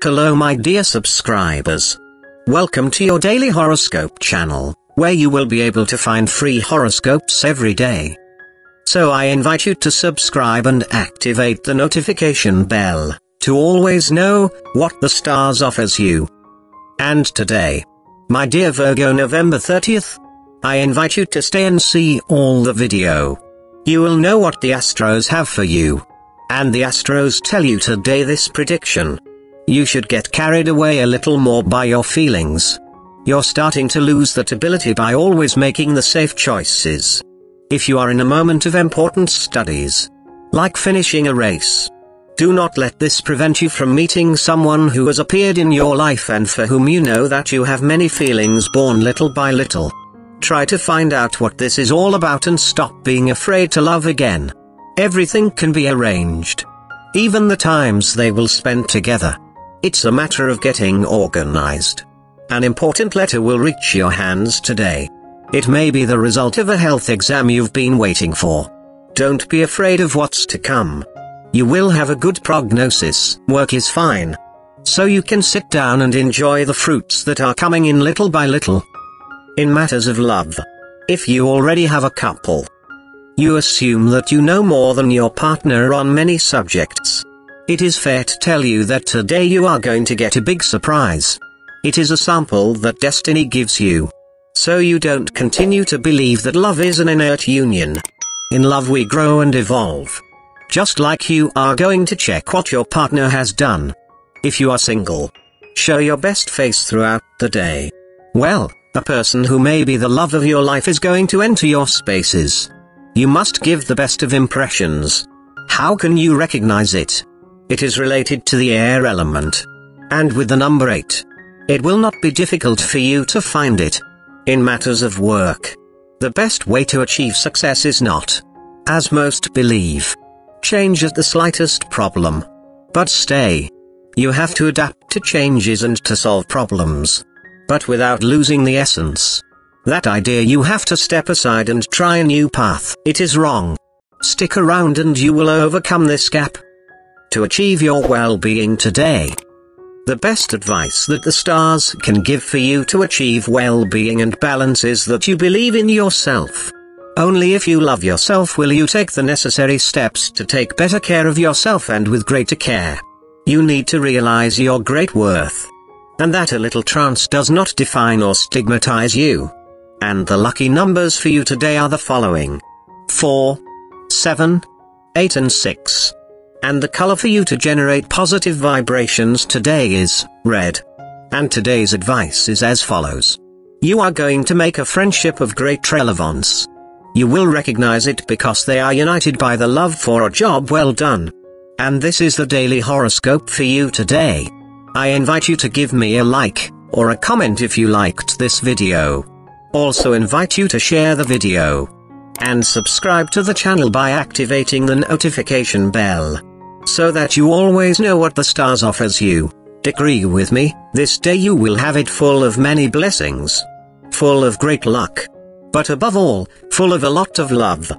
Hello my dear subscribers. Welcome to your daily horoscope channel, where you will be able to find free horoscopes every day. So I invite you to subscribe and activate the notification bell, to always know what the stars offers you. And today, my dear Virgo November 30th, I invite you to stay and see all the video. You will know what the Astros have for you. And the Astros tell you today this prediction. You should get carried away a little more by your feelings. You're starting to lose that ability by always making the safe choices. If you are in a moment of important studies, like finishing a race, do not let this prevent you from meeting someone who has appeared in your life and for whom you know that you have many feelings born little by little. Try to find out what this is all about and stop being afraid to love again. Everything can be arranged. Even the times they will spend together. It's a matter of getting organized. An important letter will reach your hands today. It may be the result of a health exam you've been waiting for. Don't be afraid of what's to come. You will have a good prognosis. Work is fine. So you can sit down and enjoy the fruits that are coming in little by little. In matters of love. If you already have a couple, you assume that you know more than your partner on many subjects. It is fair to tell you that today you are going to get a big surprise. It is a sample that destiny gives you. So you don't continue to believe that love is an inert union. In love we grow and evolve. Just like you are going to check what your partner has done. If you are single, show your best face throughout the day. Well, a person who may be the love of your life is going to enter your spaces. You must give the best of impressions. How can you recognize it? It is related to the air element. And with the number 8, it will not be difficult for you to find it. In matters of work, the best way to achieve success is not, as most believe, change at the slightest problem, but stay. You have to adapt to changes and to solve problems, but without losing the essence. That idea you have to step aside and try a new path. It is wrong. Stick around and you will overcome this gap to achieve your well-being today. The best advice that the stars can give for you to achieve well-being and balance is that you believe in yourself. Only if you love yourself will you take the necessary steps to take better care of yourself and with greater care. You need to realize your great worth. And that a little trance does not define or stigmatize you. And the lucky numbers for you today are the following. 4, 7, 8 and 6. And the color for you to generate positive vibrations today is red. And today's advice is as follows. You are going to make a friendship of great relevance. You will recognize it because they are united by the love for a job well done. And this is the daily horoscope for you today. I invite you to give me a like, or a comment if you liked this video. Also invite you to share the video. And subscribe to the channel by activating the notification bell so that you always know what the stars offers you. Agree with me, this day you will have it full of many blessings. Full of great luck. But above all, full of a lot of love.